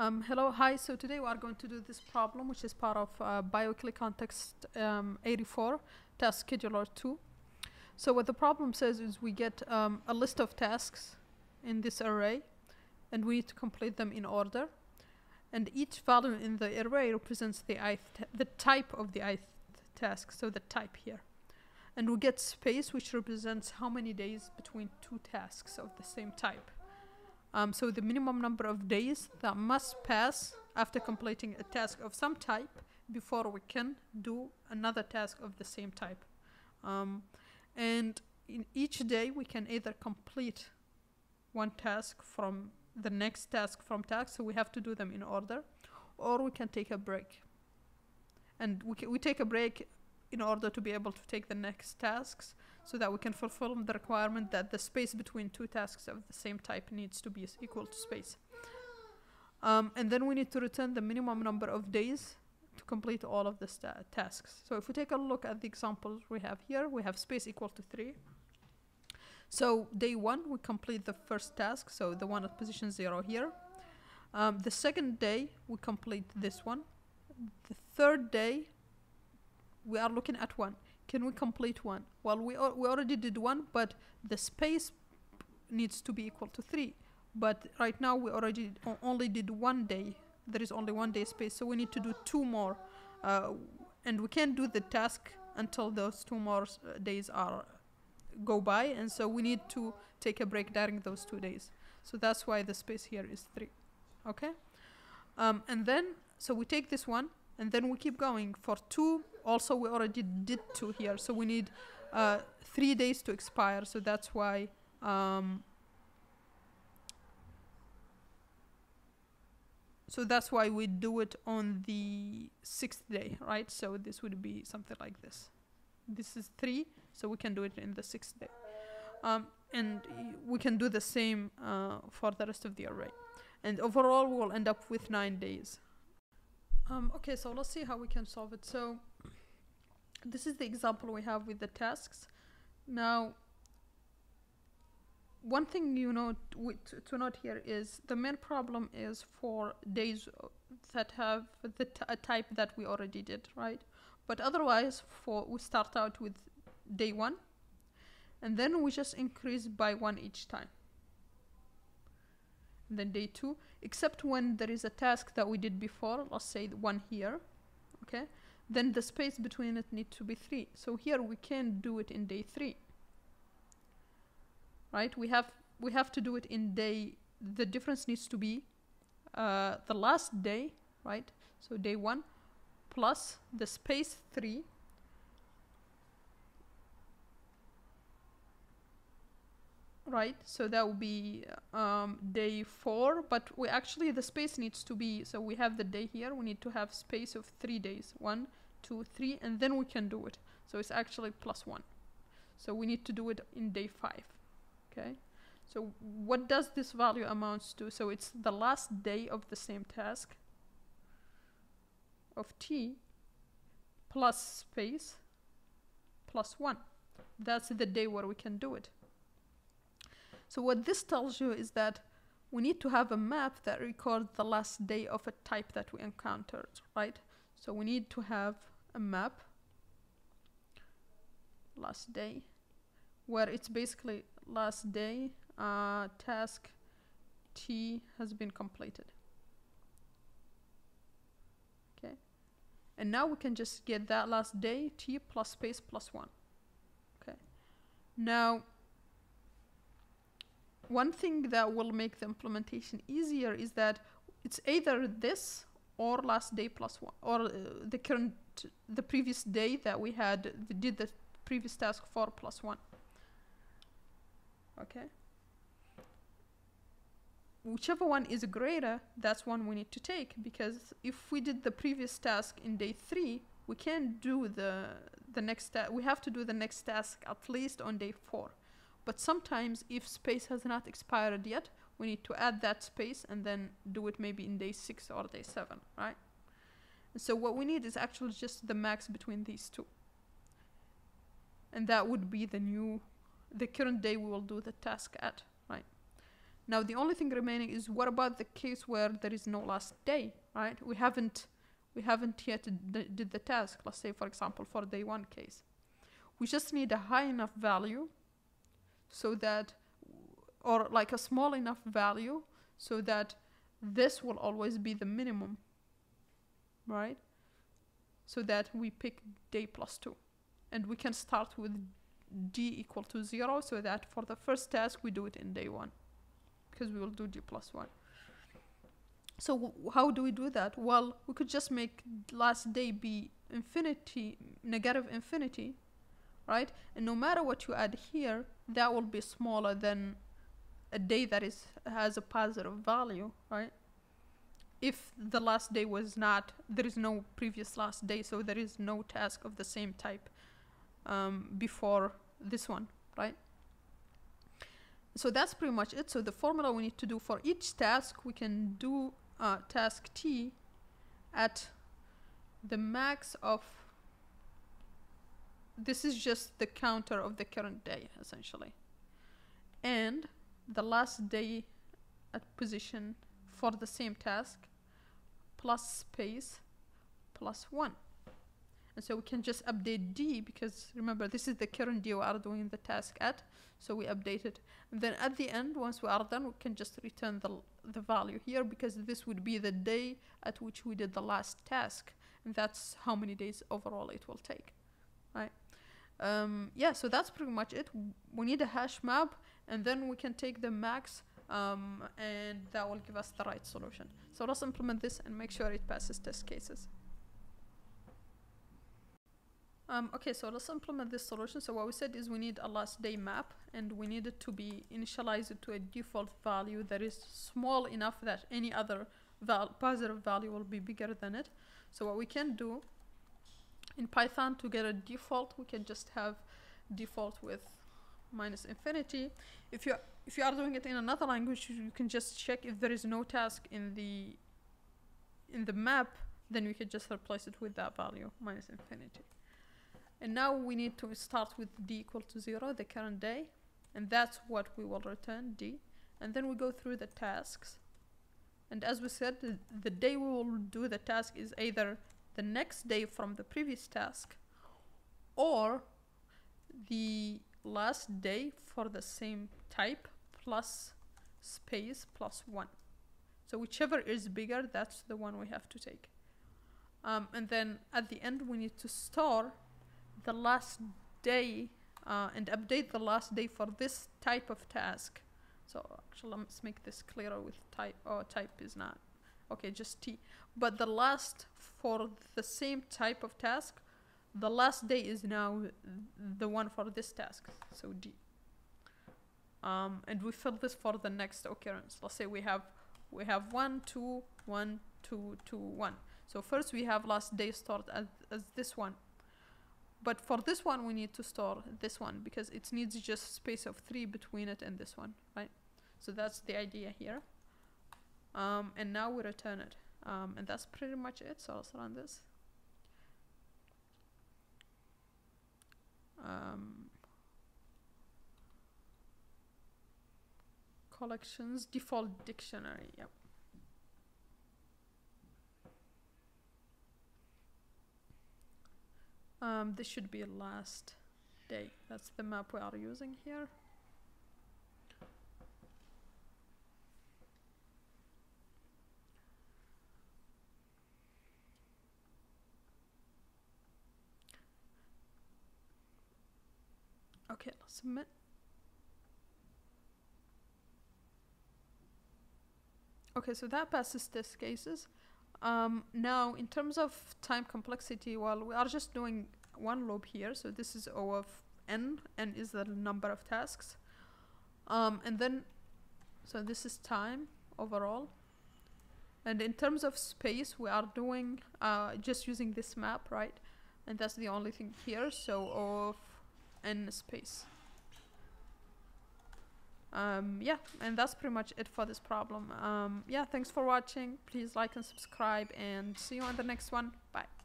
Um, hello, hi. So today we are going to do this problem, which is part of uh, Biweekly Contest um, 84, Task Scheduler 2. So what the problem says is we get um, a list of tasks in this array, and we need to complete them in order. And each value in the array represents the ith the type of the ith task, so the type here. And we get space, which represents how many days between two tasks of the same type. Um, so the minimum number of days that must pass after completing a task of some type before we can do another task of the same type. Um, and in each day we can either complete one task from the next task from task, so we have to do them in order, or we can take a break. And we, we take a break in order to be able to take the next tasks so that we can fulfill the requirement that the space between two tasks of the same type needs to be equal to space. Um, and then we need to return the minimum number of days to complete all of the sta- tasks. So if we take a look at the examples we have here, we have space equal to 3. So day 1, we complete the first task, so the one at position 0 here. Um, the second day, we complete this one. The third day, we are looking at 1 can we complete one? Well, we, we already did one, but the space needs to be equal to three. But right now we already only did one day. There is only one day space, so we need to do two more. Uh, and we can't do the task until those two more uh, days are go by, and so we need to take a break during those two days. So that's why the space here is three. Okay? Um, and then, so we take this one, and then we keep going for two also we already did two here. So we need uh, three days to expire. So that's why um, so that's why we do it on the sixth day right? So this would be something like this. This is three so we can do it in the sixth day. Um, and we can do the same uh, for the rest of the array. And overall we'll end up with nine days um, okay, so let's see how we can solve it. So this is the example we have with the tasks. Now, one thing you know to, note here is the main problem is for days that have the type that we already did, right? But otherwise, for we start out with day one, and then we just increase by one each time. Then day two, except when there is a task that we did before, let's say one here, okay? Then the space between it need to be three. So here we can do it in day three. Right? We have we have to do it in day the difference needs to be uh, the last day, right? So day one plus the space three right? So that will be um, day four but we actually the space needs to be so we have the day here. We need to have space of three days. One two three and then we can do it. So it's actually plus one. So we need to do it in day five okay? So what does this value amounts to? So it's the last day of the same task of t plus space plus one. That's the day where we can do it so what this tells you is that we need to have a map that records the last day of a type that we encountered, right? So we need to have a map, last day, where it's basically last day, uh, task T has been completed. Okay. And now we can just get that last day, T plus space plus one. Okay. Now, one thing that will make the implementation easier is that it's either this or last day plus one or uh, the current the previous day that we had did the previous task for plus one. Okay? Whichever one is greater that's one we need to take because if we did the previous task in day three we can't do the the next we have to do the next task at least on day four but sometimes if space has not expired yet we need to add that space and then do it maybe in day six or day seven right and so what we need is actually just the max between these two and that would be the new the current day we will do the task at right Now the only thing remaining is what about the case where there is no last day, right? We haven't we haven't yet did the task. Let's say for example for day one case. We just need a high enough value so that or like a small enough value so that this will always be the minimum, right? So that we pick day plus 2. And we can start with d equal to 0 so that for the first task we do it in day 1 because we will do d plus 1. So how do we do that? Well, we could just make last day be infinity, negative infinity, right? And no matter what you add here, that will be smaller than a day that is has a positive value, right? If the last day was not, there is no previous last day, so there is no task of the same type um, before this one, right? So that's pretty much it. So the formula we need to do for each task, we can do uh, task T at the max of this is just the counter of the current day essentially. And the last day at position for the same task plus space plus 1 and so we can just update d because remember this is the current day we are doing the task at so we update it. And then at the end once we are done we can just return the, the value here because this would be the day at which we did the last task. And that's how many days overall it will take right um, yeah so that's pretty much it we need a hash map and then we can take the max um, and that will give us the right solution so let's implement this and make sure it passes test cases um, okay, so let's implement this solution. So what we said is we need a last day map and we need it to be initialized to a default value that is small enough that any other val positive value will be bigger than it. So what we can do in Python to get a default, we can just have default with minus infinity. If you if you are doing it in another language, you can just check if there is no task in the in the map, then we can just replace it with that value minus infinity. And now we need to start with d equal to 0, the current day. And that's what we will return, d. And then we go through the tasks. And as we said, the, the day we will do the task is either the next day from the previous task or the last day for the same type plus space plus 1. So whichever is bigger, that's the one we have to take. Um, and then at the end, we need to store the last day uh, and update the last day for this type of task. So actually, let's make this clearer with type. Oh, type is not. Okay, just T. But the last for the same type of task, the last day is now the one for this task. So D. Um, and we fill this for the next occurrence. Let's say we have we have one, two, one, two, two, one. So first we have last day stored as, as this one. But for this one, we need to store this one because it needs just space of 3 between it and this one, right? So that's the idea here. Um, and now we return it. Um, and that's pretty much it. So let's run this. Um, collections, default dictionary, yep. Um, this should be last day. That's the map we are using here. Okay, let's submit. Okay, so that passes test cases. Um, now, in terms of time complexity, well, we are just doing one loop here. So this is O of n, n is the number of tasks. Um, and then, so this is time overall. And in terms of space, we are doing uh, just using this map, right? And that's the only thing here. So O of n space. Um, yeah, and that's pretty much it for this problem. Um, yeah, thanks for watching. Please like and subscribe and see you on the next one. Bye.